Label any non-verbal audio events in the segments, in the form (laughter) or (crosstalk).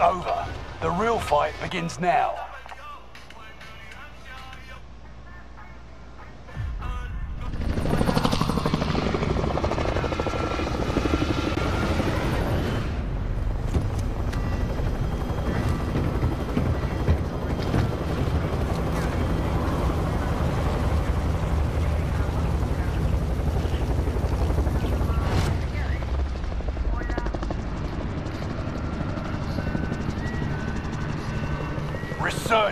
over. The real fight begins now.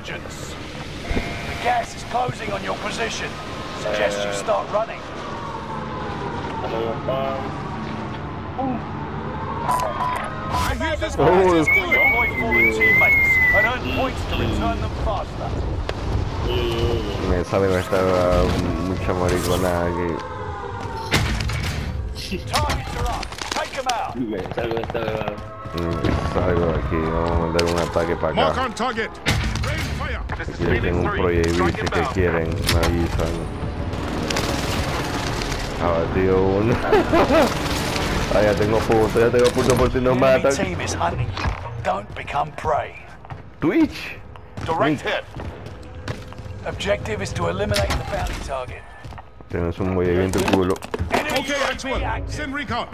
Resurgence. The gas is closing on your position. Suggest you start running. I hear this Oh. Deploy fallen teammates and earn points to return them faster. Me sale esta mucha mariconada aquí. Targets are up. Take them out. Me salgo esta huevada. Mm, Salgo aquí, vamos a mandar un ataque para Mark on target. Tienen un proyecto que quieren, me avisan. Abatido uno. (laughs) ah, ya tengo punto, ya tengo punto por si enemy matan. team is hunting you. Don't become prey. Twitch. Direct hit. Objective is to eliminate the bounty target. Tienes un movimiento culo. Enemy Okay, UAV actual. active. Send recon.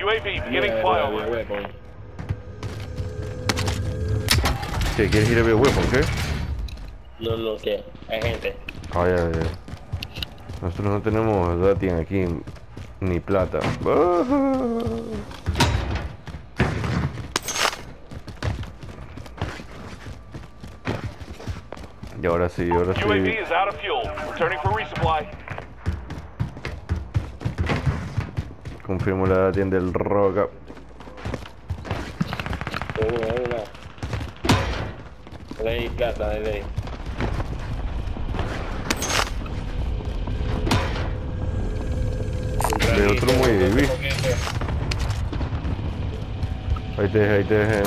UAV beginning Yeah, flyover. yeah, weapon. ¿Qué? ¿Quieres ir a ver weapon? ¿Qué? No, no, que hay gente. Ah, ya, ya. Nosotros no tenemos dating aquí ni plata. Y ahora sí, ahora UAV sí. is out of fuel. Returning for resupply. Confirmo la dating del Roca. Hay una, hay una. Ley plata de ley. De otro muy Ahí te dejé, ahí te dejé.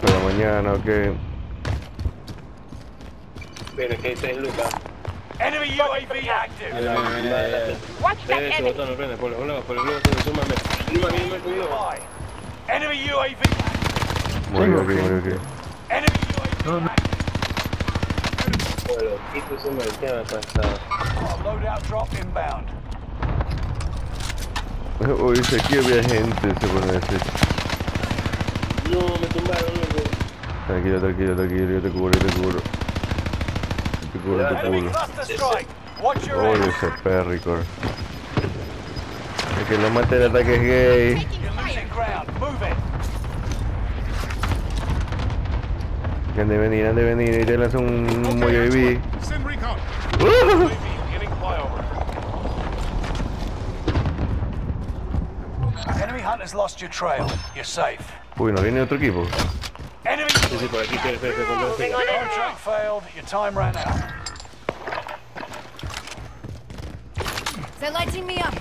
Para mañana, ok. Pero que este es Lucas. Enemy UAV active. Watch that enemy. botón, no prende. Por el lado, por el lado, súmame. Súmame, súmame, cuidado. Bye. Enemy UAV active. Muy ok, muy ok. Enemy UAV súmame. ¿Qué me ha pasado? Got a loadout drop inbound. Uy, dice aquí había gente, se pone a decir. No, me tumbaron, loco. Tranquilo, tranquilo, tranquilo, yo te cubro, yo te cubro. Yo te cubro, yo te cubro. Uy, ese perricor. El que no mate el ataque es gay. Han de venir, han de venir y te lanzan un. UAV. Enemy hunters lost your trail. You're safe. Uy, no viene otro equipo. Enemy Sí, sí, por aquí, espera, espera, espera, con dos filas. contract failed. Your time ran out. They're lighting me up.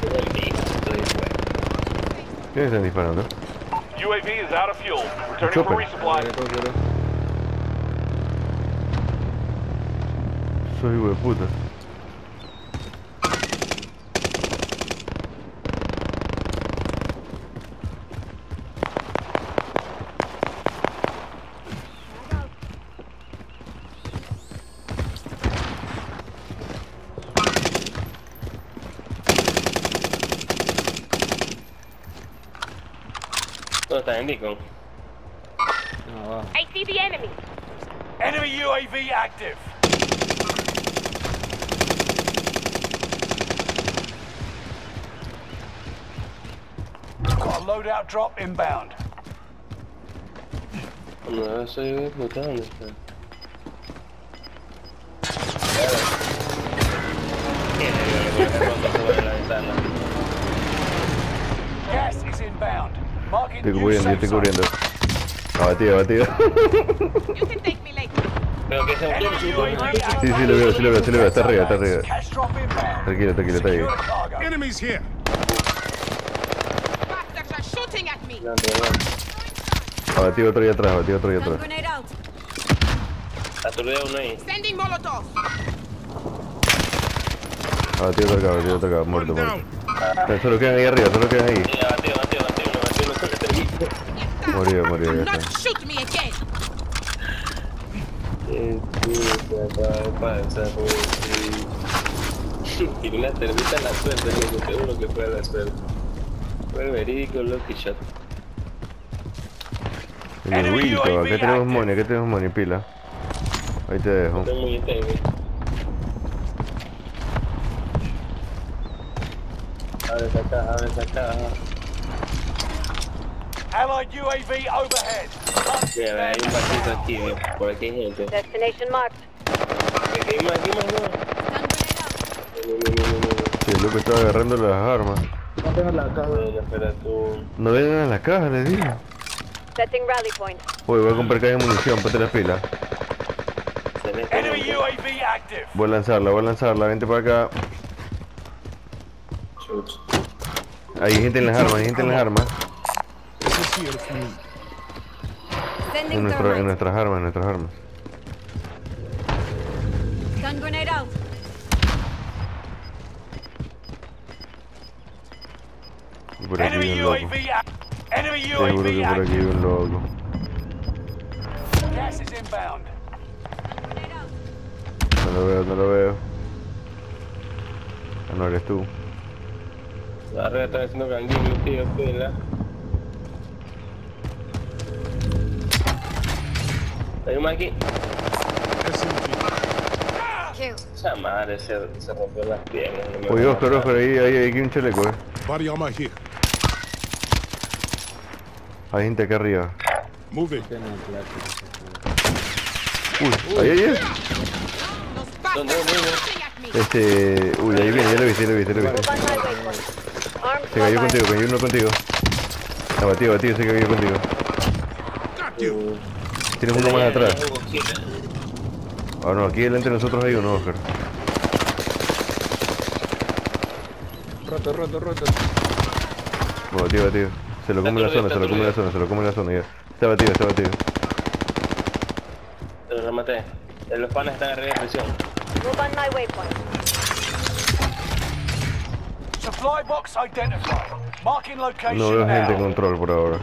Por aquí, estoy fuera. ¿Quiénes están disparando? UAV is out of fuel. Returning for Chopper. resupply. Soy hijo de puta. ¿Dónde está en Beacon? I see the enemy. Enemy UAV active. Got a loadout drop inbound. No, soy hijo de puta, ¿dónde está? Gas is inbound. Estoy cubriendo, estoy cubriendo. Abatido, abatido. Me later. Pero que se Sí, sí, lo veo, sí lo veo, sí lo veo. Está arriba, está arriba. Tranquilo, tranquilo, está ahí. Enemies here. Abatido otro ahí atrás, abatido otro ahí atrás. Aturdeo uno ahí. Sending Molotov. Ah, tío, otro acá, tío, otro acá, muerto, muerto. Solo quedan ahí arriba, solo quedan ahí. Ya, batido, batido, batido, lo batido, lo batido, lo batido. Murió, murió, ya está. Y una termita en la suerte, loco, seguro que fue a la suerte. Fue el verídico Lucky Shot. El Wilco, acá tenemos money, acá tenemos money, pila. Ahí te dejo. Estoy muy intenso. Abre esa caja, abre esa caja. Allied UAV overhead. Hunt Mira, hay un them vasito down. aquí, ve. Por aquí hay gente. Destination marked. Aquí hay más, aquí hay más, no. Stun grenade out. No, no, no, no, no, no. Sí, el loco estaba agarrando las armas. Espera tú. No vengan a la caja, les digo. Setting rally point. Uy, voy a comprar caja de munición, ponte las pilas. Enemy UAV active. Voy a lanzarla, voy a lanzarla, vente para acá. Hay gente en las armas, hay gente en las armas. This is here if you need. En, nuestro- en nuestras armas, en nuestras armas. Grenade out. Por aquí hay Enemy un loco. UAV act- Enemy Seguro que UAV por aquí hay un loco. No lo veo, no lo veo. Ah, no eres tú. Arriba están haciendo ganguillo, tío, pela. Hay un más aquí. Esa madre se, se rompió las piernas. no Oye, Oscar. Oscar, ahí, ahí hay aquí un chaleco, eh. Body armor here. Hay gente acá arriba. Move it. Uy, ahí, ahí, ¿Dónde. Este. Uy, ahí viene, ya lo viste, ya lo viste, ya lo viste. Se cayó contigo, cayó uno contigo. Abatido, abatido, se cayó contigo. Tienes uno más atrás. Ah, no, aquí delante de nosotros hay uno, Oscar. Roto, roto, roto. Bueno, batido, batido. Se lo come la zona, se lo come la zona, se lo come la zona ya. Está batido, está batido. Te lo rematé. Eh, Los panes están arriba de presión. Move on my waypoint. Supply box identified. Marking location No veo gente en control por ahora.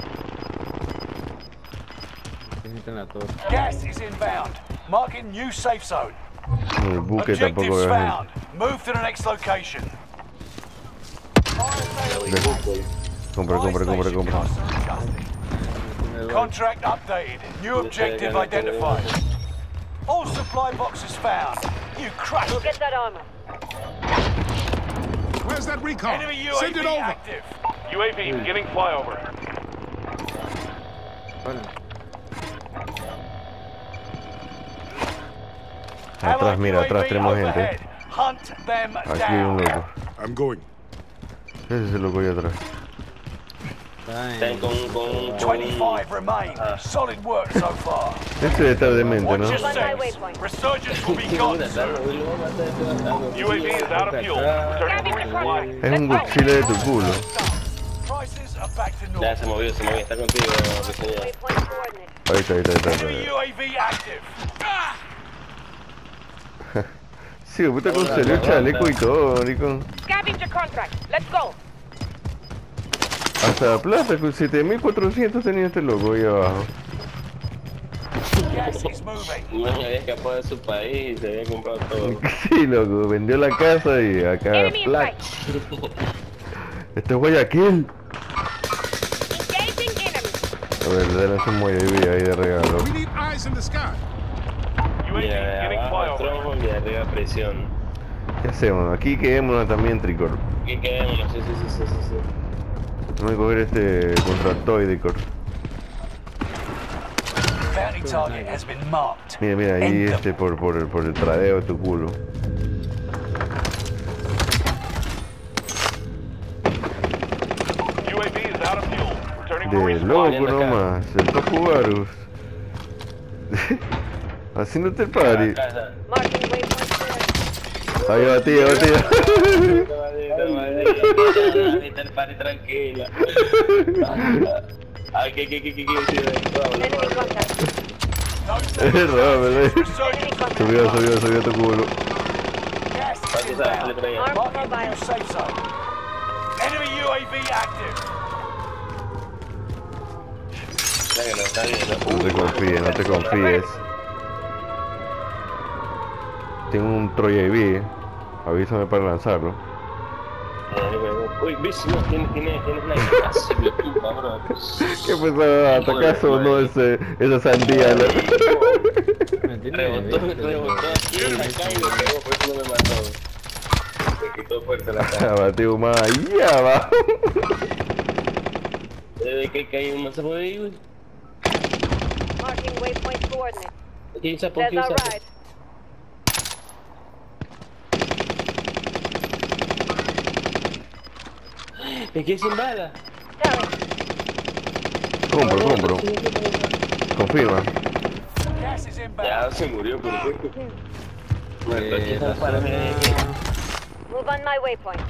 Hay gente en la torre. Gas is inbound. Marking new safe zone. En el buque tampoco Objectives veo found. Move to the next location. Fire sale Compra, compra, compra, compra. Contract updated. New objective identified. All supply boxes found. You crushed Get it. that armor. Where's that recon? Enemy Send it over. active. UAV beginning flyover. Vale. Atrás, mira, atrás tenemos gente. Aquí hay un loco. I'm going. Ese es el loco ahí atrás. Están en... con, con, con... 25 remain. Solid work so far. Este debe estar demente, ¿no? (laughs) Es un Godzilla de tu culo. Ya se movió, se movió, está contigo. Ahí está, ahí está, ahí está. ahí está. Sí, puta con salió el chaleco y todo, maricón. Scavenger contract. Let's go. Hasta plata, con 7400 tenía este loco ahí abajo. No había escapado de su país y se había comprado todo. (laughs) Sí, loco, vendió la casa y acá, sight. (laughs) Este es Guayaquil. A ver, le dan su muelle ahí, ahí de regalo. Mira, abajo trojo y arriba presión. ¿Qué hacemos? Aquí quedémonos también, Tricor. Aquí quedémonos, sí, sí, sí, sí, sí. Vamos a coger este been marked. Mira, mira, ahí este por, por, el, por el tradeo de tu culo. UAV is out of fuel. Returning for De loco nomás, el Papu Varus. Haciéndote el party. Ahí el party tranquila. Ay, que, que, que, que, tu culo. Enemy UAV active. No te confíes, no te confíes. Tengo un Troy AV. Avísame para lanzarlo. Uy, ves, (laughs) no, tiene, tiene, tiene una clase de puta, bro. ¿Qué pasó? ¿Acaso no ese, esa sandía? ¿no? Me tiene Rebotó, rebotó aquí en la calle por eso no me mató. Me quitó fuerza la (laughs) cara. Bateo más allá va. (laughs) Debe que cae un sapo de ahí, güey. Marking waypoint coordinates. Aquí hay aquí sapo. Me quedé sin bala. Compro, compro. Confirma. Ya se murió, por ejemplo. Muerto, aquí Eh, está para mí. Move on my waypoint.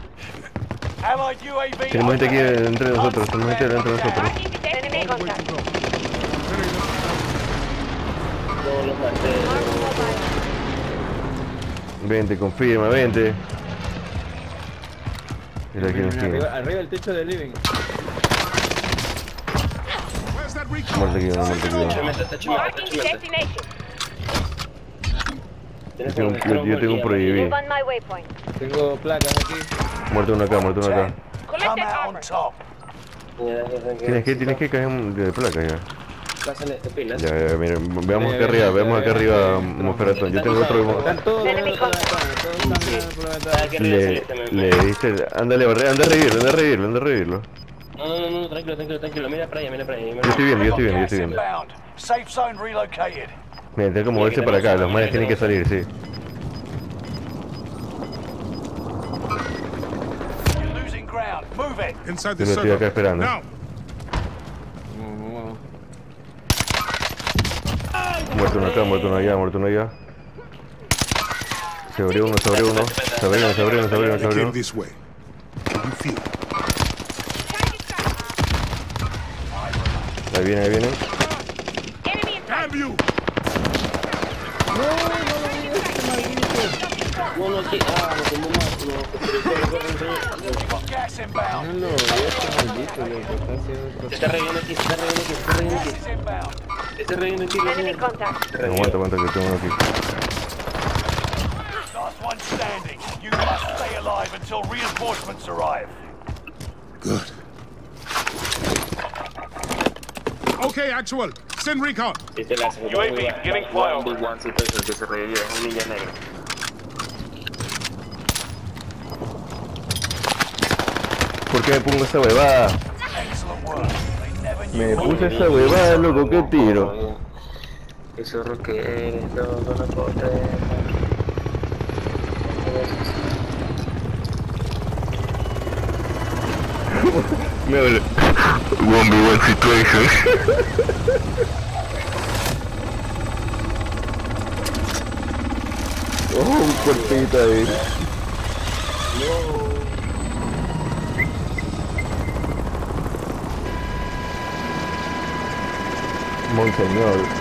Tenemos gente aquí entre nosotros, tenemos gente entre nosotros. Enemy contact. Vente, confirma, vente. Mira Arriba, arriba del techo del living. Muerte aquí, no, muerte destination. Tienes Yo tengo- que yo- tengo un prohibido. Tengo placas aquí. Muerte uno acá, muerte uno acá. Tienes que, tienes que caer de placa ya. Pásale este pilas. Ya, ya, miren, veamos acá arriba, veamos acá arriba, Moferatón. Yo tengo otro. Están todos La ventana. Le, le diste, ándale, barre- anda a revivirlo, anda a revivirlo, anda a revivirlo. No, no, no, no, tranquilo, tranquilo, tranquilo. Mira para allá, mira para allá. Yo estoy viendo, yo estoy viendo, yo estoy viendo. Safe zone relocated. Miren, tengo que moverse para acá, los manes tienen que salir, sí. Inside Yo the lo estoy acá esperando. Muerto uno acá, muerto uno allá, muerto uno allá. Se abrió uno, se abrió uno, se abrió uno, se abrió uno, se abrió uno, se abrió uno. Ahí viene, ahí viene. Have you? No, no, aquí. Ah, me tomó más. No, No lo veo, maldito, lo que está haciendo. Está reviendo aquí, está reviendo aquí, está Gas aquí. está reviendo aquí. Contact. Aguanta, aguanta, que tengo uno aquí. Alive until reinforcements arrive. Good. Okay, actual. Send recon. UAV getting flyover. Es es. ¿Por qué me pongo esa huevada? Me puse esa huevada, loco, qué tiro. Qué zorro que eres, no, no lo No, no. one be one situation. (laughs) oh, cortita ahí. No. Monseñor.